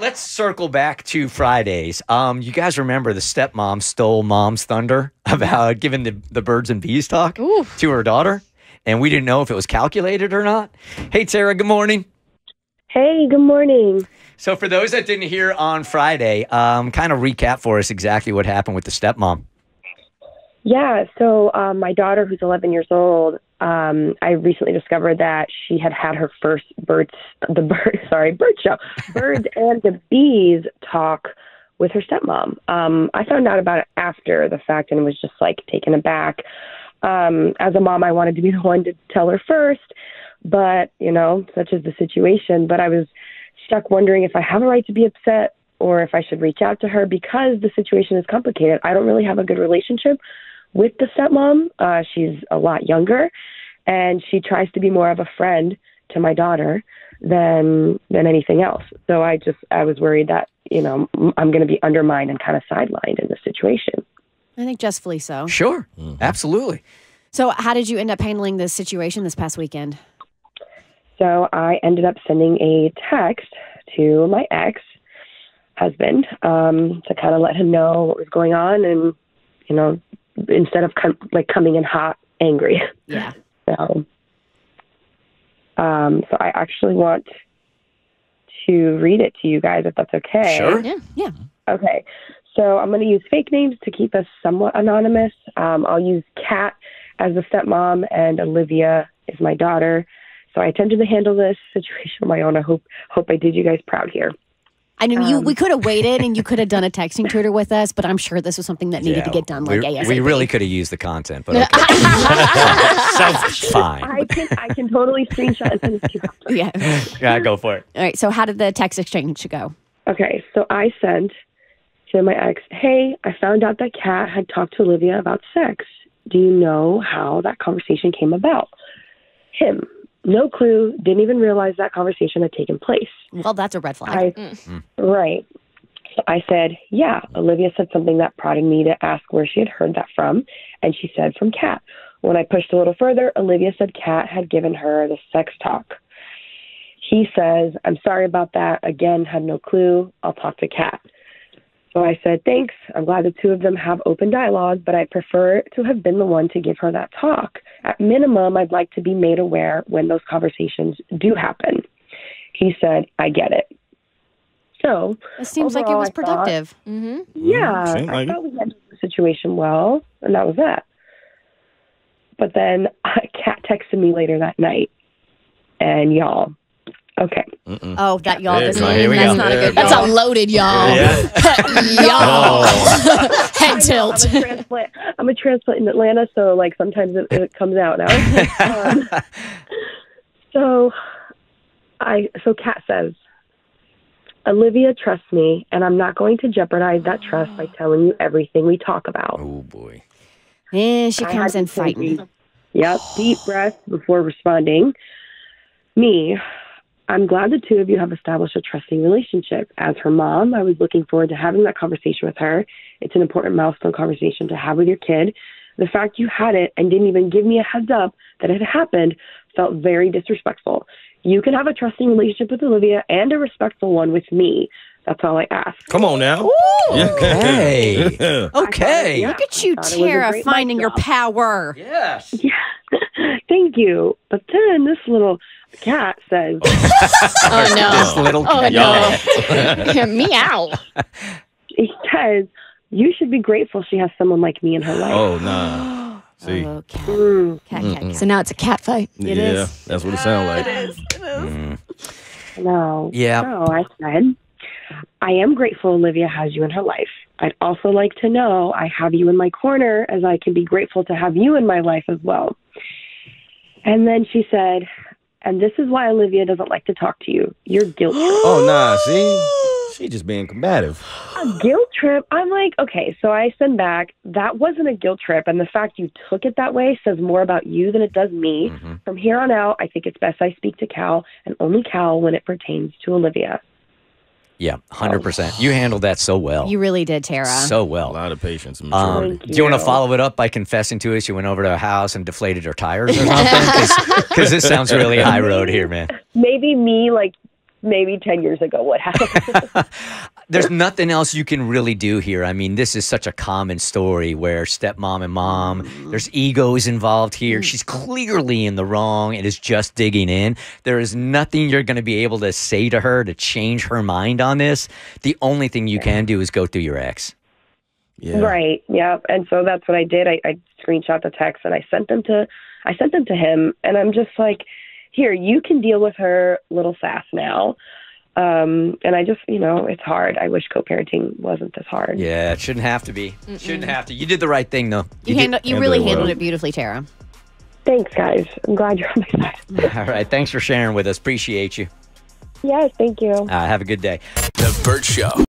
let's circle back to Fridays. Um, you guys remember the stepmom stole mom's thunder about giving the, the birds and bees talk to her daughter? And we didn't know if it was calculated or not. Hey, Tara, good morning. Hey, good morning. So, for those that didn't hear on Friday, um, kind of recap for us exactly what happened with the stepmom. Yeah, so um, my daughter, who's 11 years old, um, I recently discovered that she had had her first birds, the bird, sorry, bird show, birds and the bees talk with her stepmom. Um, I found out about it after the fact and was just like taken aback. Um, as a mom, I wanted to be the one to tell her first, but you know, such is the situation. But I was stuck wondering if I have a right to be upset or if I should reach out to her because the situation is complicated. I don't really have a good relationship with the stepmom. Uh, she's a lot younger, and she tries to be more of a friend to my daughter than than anything else. So I just I was worried that you know m- I'm going to be undermined and kind of sidelined in this situation. I think justfully so. Sure, absolutely. So, how did you end up handling this situation this past weekend? So I ended up sending a text to my ex husband um, to kind of let him know what was going on, and you know instead of com- like coming in hot angry. Yeah. So, um, so I actually want to read it to you guys if that's okay. Sure. Yeah. Yeah. Okay. So I'm going to use fake names to keep us somewhat anonymous. Um, I'll use Kat as the stepmom and Olivia is my daughter. So I attempted to handle this situation on my own. I hope hope I did you guys proud here. I know you. Um, We could have waited, and you could have done a texting tutor with us, but I'm sure this was something that needed to get done like we, ASAP. we really could have used the content, but okay. Selfish. Fine. I can I can totally screenshot and send it to you. Yeah. Yeah, go for it. All right. So, how did the text exchange go? Okay, so I sent to my ex, hey, I found out that Kat had talked to Olivia about sex. Do you know how that conversation came about? No clue, didn't even realize that conversation had taken place. Well, that's a red flag. I, mm. Right. So I said, yeah, Olivia said something that prodded me to ask where she had heard that from, and she said from Kat. When I pushed a little further, Olivia said Kat had given her the sex talk. He says, I'm sorry about that. Again, had no clue. I'll talk to Kat. So I said, thanks. I'm glad the two of them have open dialogue, but I prefer to have been the one to give her that talk. At minimum, I'd like to be made aware when those conversations do happen. He said, I get it. So It seems like it was I thought- productive. Mm-hmm. yeah, seemed I like it. thought we handled the situation well, and that was that. But then Kat texted me later that night, and y'all, okay, Oh, that y'all. Yeah, doesn't no, here we that's go. not a good. That's y'all. a loaded y'all. y'all. Head tilt. I'm a transplant. I'm a transplant in Atlanta, so like sometimes it, it comes out now. um, so, I so Kat says, Olivia trusts me, and I'm not going to jeopardize that trust by telling you everything we talk about. Oh boy. Eh, she I comes had in to fighting. Yep, deep breath before responding. Me, I'm glad the two of you have established a trusting relationship. As her mom, I was looking forward to having that conversation with her. It's an important milestone conversation to have with your kid. The fact you had it and didn't even give me a heads up that it had happened felt very disrespectful. You can have a trusting relationship with Olivia and a respectful one with me. That's all I ask. Come on now. Okay. Yeah. Okay. Yeah. Look at you, thought it was a Tara, great finding your power. Yes. Yeah. Thank you. But then this little cat says, Oh no! This no. little Oh cat. no. Meow. he says, you should be grateful she has someone like me in her life. Oh no! See. Oh, cat, Mm, cat, cat, cat. So now it's a cat fight. It yeah, is. that's what it sounds like. Mm. no. Yeah. So I said, I am grateful Olivia has you in her life. I'd also like to know I have you in my corner as I can be grateful to have you in my life as well. And then she said, and this is why Olivia doesn't like to talk to you. You're guilt trip. Oh nah, see? She just being combative. a guilt trip. I'm like, okay, so I send back, that wasn't a guilt trip. And the fact you took it that way says more about you than it does me. Mm-hmm. From here on out, I think it's best I speak to Cal and only Cal when it pertains to Olivia. Yeah, hundred percent. You handled that so well. You really did, Tara. so well. A lot of patience and Um, maturity. Thank do you want to follow it up by confessing to us you went over to a house and deflated her tires or something? Because this sounds really high road here, man. Maybe me like maybe 10 years ago would have. There's nothing else you can really do here. I mean, this is such a common story where stepmom and mom, there's egos involved here. Mm. She's clearly in the wrong and is just digging in. There is nothing you're going to be able to say to her to change her mind on this. The only thing you can do is go through your ex. Yeah. Right. Yeah. And so that's what I did. I, I screenshot the text and I sent them to I sent them to him and I'm just like, here, you can deal with her little sass now. Um, and I just, you know, it's hard. I wish co-parenting wasn't this hard. Yeah, it shouldn't have to be. Shouldn't have to. You did the right thing, though. You, did- handle, you really it handled well. it beautifully, Tara. Thanks, guys. I'm glad you're on my side. All right. Thanks for sharing with us. Appreciate you. Yes, thank you. Uh, have a good day. The Bert Show.